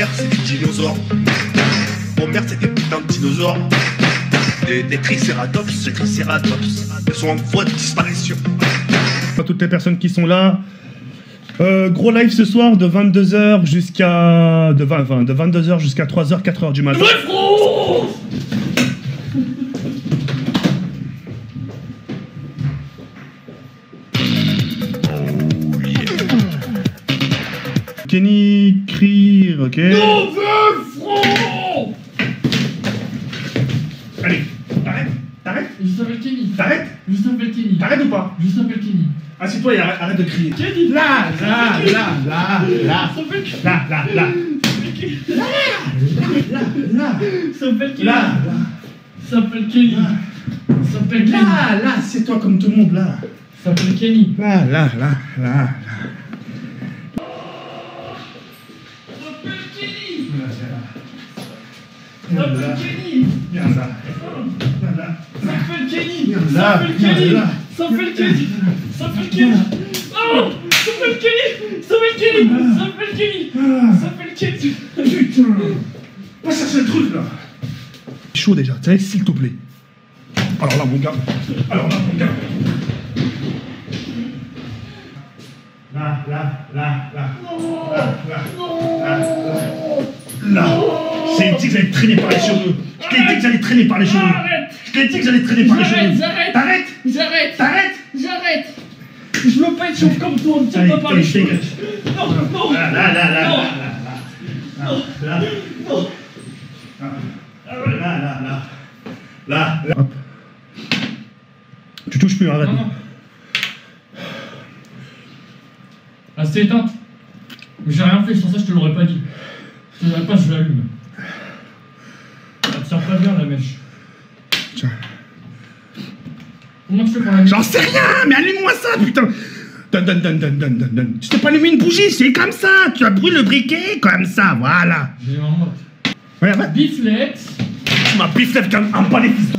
père, c'est des dinosaures. Mon père, c'est des putains de dinosaures. Des, des tricératops, des tricératops. Ils sont en voie de disparition. à toutes les personnes qui sont là. Euh, gros live ce soir de 22h jusqu'à de, 20, 20, de 22h jusqu'à 3h 4h du matin. Kenny Krier, ok Allez, t'arrêtes T'arrêtes Je s'appelle Kenny. T'arrêtes Je s'appelle Kenny. T'arrêtes ou pas Je s'appelle Kenny. Assieds-toi et arrête, arrête de crier. Kenny Là, là, là, là, là, Ça s'appelle là, là, là, là, Ça s'appelle Kenny. là, Ça s'appelle Kenny. Ça s'appelle Kenny. là, là, c'est toi comme tout le monde, là. Ça s'appelle Kenny. Là, là, là, là, là. Ça s'appelle Kenny. Là, Ça s'appelle Kenny. Viens là. Viens là. Ça s'appelle Kenny. Viens Ça là, s'appelle viens Kenny. là. Ça s'appelle Kenny. Ça s'appelle Kenny. Oh Ça s'appelle Kenny. Ça s'appelle Kenny. Ça s'appelle Kenny. Ça s'appelle Kenny. Putain Va chercher le truc, là Chaud déjà, tu sais, s'il te plaît. Alors là, mon gars. Alors là, mon gars. Là, là, là, là. Là, là, là, là. Là. J'ai dit que j'allais traîner par les cheveux. Je t'ai dit que j'allais traîner par les cheveux. Arrête. Je t'ai dit que j'allais traîner par les J'arrête, cheveux. j'arrête. T'arrêtes J'arrête. T'arrêtes J'arrête. Je veux pas être chauve comme toi. On me tient pas par les cheveux. Non, non. Là, là, là, là, Non. là, là, là. Là, Non. là, là, là. Là, là. Hop. Tu touches plus, arrête. Non, non. Ah, c'est éteinte. J'ai rien fait, sans ça je te l'aurais pas dit. Je te dirais pas, je l'allume. Elle tient pas bien la mèche. Tiens. Comment tu fais pour l'allumer J'en sais rien, mais allume-moi ça, putain. Donne, donne, donne, donne, donne, donne, donne. Tu t'es pas allumé une bougie, c'est comme ça. Tu as brûlé le briquet, comme ça, voilà. J'ai eu un mot. Regarde. Biflette. Tu m'as biffé avec un, un pas les fils de...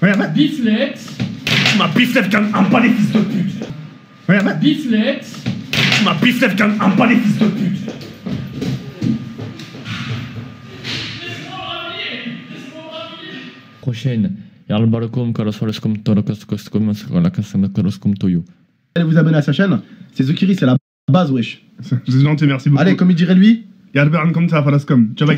Regarde, va. Biflette. Tu m'as biffé avec un, un pas les fils de pute. Regarde. Biflette. Tu m'as biffé avec un, un pas les fils de pute. Prochaine. Allez vous abonner à sa chaîne. C'est Zokiri, c'est la base, wesh. C'est gentil, merci beaucoup. Allez, comme il dirait lui, Yalbern comme ça, Falascom. Ciao,